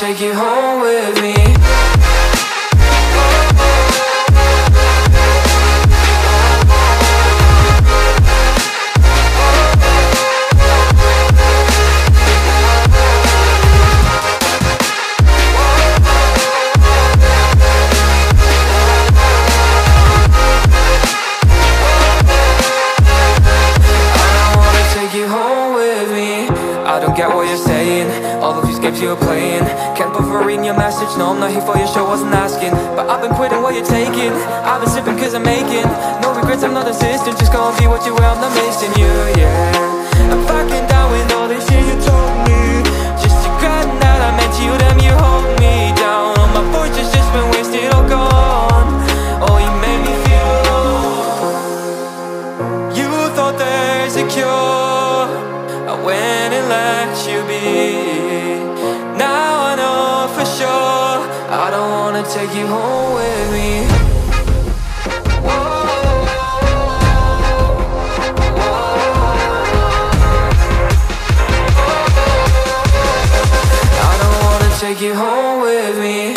take you home with me. I don't get what you're saying. All the you're playing Can't bother reading your message, no I'm not here for your show, wasn't asking. But I've been quitting what you're taking. I've been sipping cause I'm making. No regrets, I'm not assistant Just gonna be what you were, I'm not missing you, yeah. I'm fucking down with all this shit you told me. Just to grab that I meant you, damn you hold me down. All my fortune's just been wasted, all gone. Oh, you made me feel alone. You thought there's a cure. I went and let you be wanna take you home with me. Take you home with me.